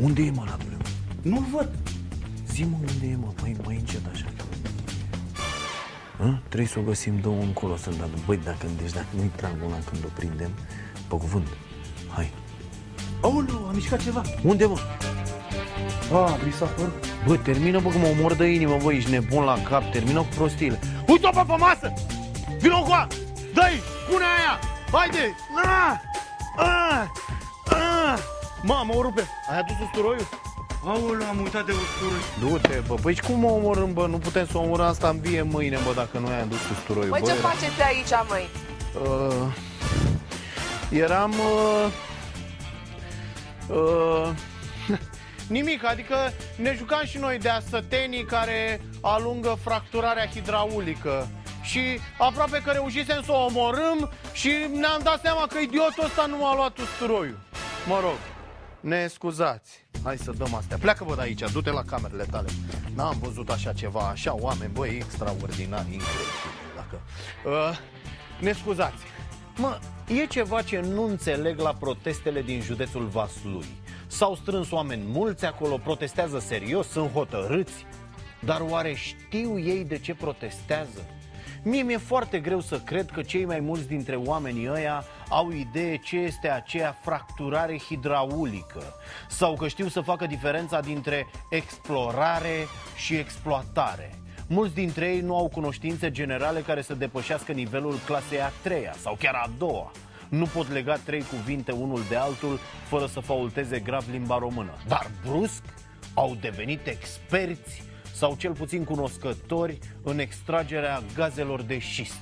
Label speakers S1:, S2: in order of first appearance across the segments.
S1: Unde e mă la brâu?
S2: Nu-l văd.
S1: Zi-mă unde e mă, mai, mai încet așa. Hă? Trebuie să o găsim două încolo să-l dăm. Băi, dacă, deci dacă nu-i trag una când o prindem, pe cuvânt. Hai.
S2: Aoleu, a mișcat ceva.
S1: Unde mă?
S2: A, mi s-a părut.
S1: Bă, termină bă că mă omor de inimă, bă, ești nebun la cap, termină cu prostiile. Uite-o pe, pe masă! Vino cu a! Dă-i! Pune aia! Haide! Ah! Ah! Ah! Mamă, o rupe! Ai adus usturoiul?
S2: Aoleu, am uitat de usturoi.
S1: Du-te, bă, păi și cum mă omorâm, bă? Nu putem să omorâm asta în vie mâine, bă, dacă nu ai adus usturoiul,
S3: Păi
S1: bă.
S3: ce
S1: era-
S3: faceți aici, măi?
S1: Uh, eram... Uh, uh, nimic, adică ne jucam și noi de asătenii care alungă fracturarea hidraulică. Și aproape că reușisem să o omorâm și ne-am dat seama că idiotul ăsta nu a luat usturoiul. Mă rog, ne scuzați. Hai să dăm astea. Pleacă, bă, de aici, du-te la camerele tale. N-am văzut așa ceva, așa oameni, băi, extraordinar, incredibil. Dacă... Uh, ne scuzați. Mă, e ceva ce nu înțeleg la protestele din județul Vaslui. S-au strâns oameni mulți acolo, protestează serios, sunt hotărâți. Dar oare știu ei de ce protestează? Mie mi-e foarte greu să cred că cei mai mulți dintre oamenii ăia au idee ce este aceea fracturare hidraulică sau că știu să facă diferența dintre explorare și exploatare. Mulți dintre ei nu au cunoștințe generale care să depășească nivelul clasei a treia sau chiar a doua. Nu pot lega trei cuvinte unul de altul fără să faulteze grav limba română. Dar brusc au devenit experți sau cel puțin cunoscători în extragerea gazelor de șist.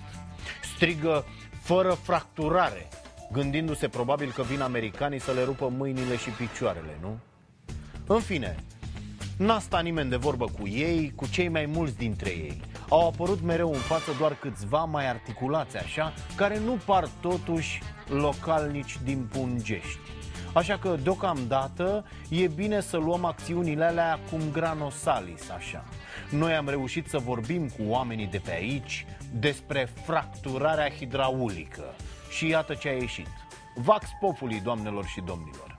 S1: Strigă fără fracturare, gândindu-se probabil că vin americanii să le rupă mâinile și picioarele, nu? În fine, N-a stat nimeni de vorbă cu ei, cu cei mai mulți dintre ei. Au apărut mereu în față doar câțiva mai articulați așa, care nu par totuși localnici din Pungești. Așa că, deocamdată, e bine să luăm acțiunile alea cum granosalis, așa. Noi am reușit să vorbim cu oamenii de pe aici despre fracturarea hidraulică. Și iată ce a ieșit. Vax populi, doamnelor și domnilor.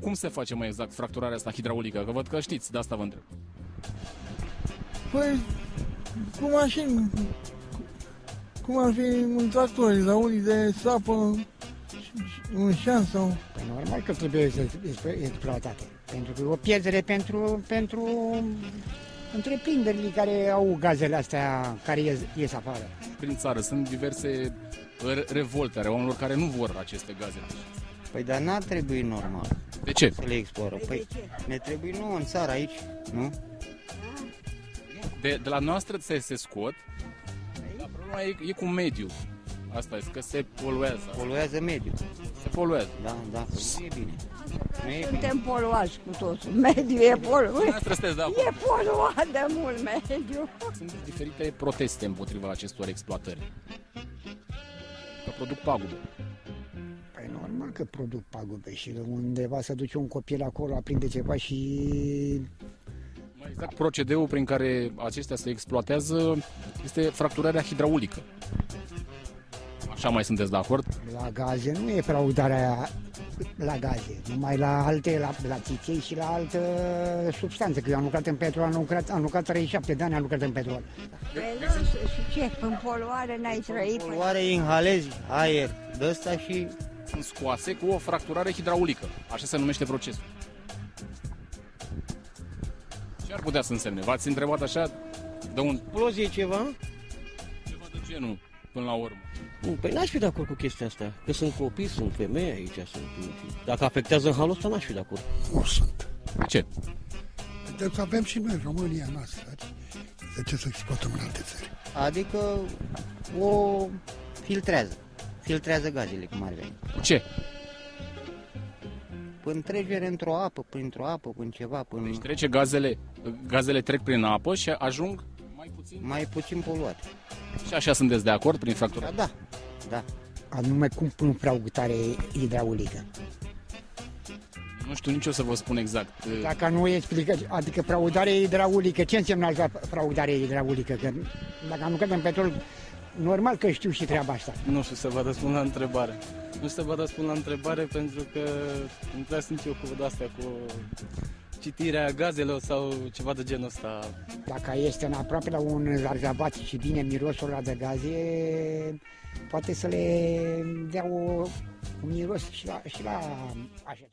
S4: Cum se face mai exact fracturarea asta hidraulică? Că văd că știți, de asta vă întreb.
S5: Păi, cu mașini, cum ar fi un tractor, la unii de sapă, un șan sau...
S6: Păi normal că trebuie să fie exploatate. Pentru că e o pierdere pentru, pentru întreprinderile care au gazele astea care ies, ies afară.
S4: Prin țară sunt diverse re- revolte ale oamenilor care nu vor aceste gaze.
S7: Păi dar n-ar trebui normal
S4: De ce?
S7: să le exploră. Păi ne trebuie nouă în țară aici, nu?
S4: De, de la noastră se, se scot, dar problema e, e cu mediul. Asta este, că se poluează.
S7: Poluează mediul.
S4: Se poluează.
S7: Da, da, păi nu e bine. Nu e bine.
S8: Suntem poluați cu totul. Mediul e poluat.
S4: Noastră sunteți de acord.
S8: E poluat de mult mediul.
S4: Sunt diferite proteste împotriva acestor exploatări. Că produc pagube.
S6: Păi normal că produc pagube și undeva să duce un copil acolo, aprinde ceva și
S4: Mai exact, procedeul prin care acestea se exploatează este fracturarea hidraulică. Așa mai sunteți de acord?
S6: la gaze nu e fraudarea la gaze, numai la alte, la, la țiței și la altă substanță. Că eu am lucrat în petrol, am lucrat, am lucrat 37 de ani, am lucrat în petrol.
S8: Păi nu, și ce? În poluare n-ai trăit? Păi,
S7: Poluare, inhalezi aer de ăsta și
S4: Sunt scoase cu o fracturare hidraulică. Așa se numește procesul. Ce ar putea să însemne? V-ați întrebat așa de un
S9: Explozie ceva?
S4: ceva de genul până la urmă?
S9: Păi n-aș fi de acord cu chestia asta. Că sunt copii, sunt femei aici. Sunt... Dacă afectează în halul ăsta, n-aș fi de acord.
S5: Nu sunt.
S4: De ce?
S5: Deci avem și noi România noastră. De ce să exploatăm în alte țări?
S7: adică o filtrează. Filtrează gazele, cum ar veni.
S4: Cu ce?
S7: Până trecere într-o apă, printr-o apă, până ceva, până
S4: Deci trece gazele, gazele trec prin apă și ajung mai puțin.
S7: mai puțin poluat.
S4: Și așa sunteți de acord prin
S7: Da,
S4: fracturare?
S7: da, da.
S6: Anume cum pun fraudare hidraulică.
S4: Nu știu nici o să vă spun exact.
S6: Dacă nu explică, adică fraudare hidraulică, ce înseamnă asta fraudare hidraulică? Că dacă am lucrat în petrol normal că știu și treaba asta.
S3: Nu știu să vă răspund la întrebare. Nu știu să vă răspund la întrebare pentru că nu prea sunt eu cu astea, cu citirea gazelor sau ceva de genul ăsta.
S6: Dacă este în aproape la un zarzavat și vine mirosul ăla de gaze, poate să le dea o, un miros și la, și la așa.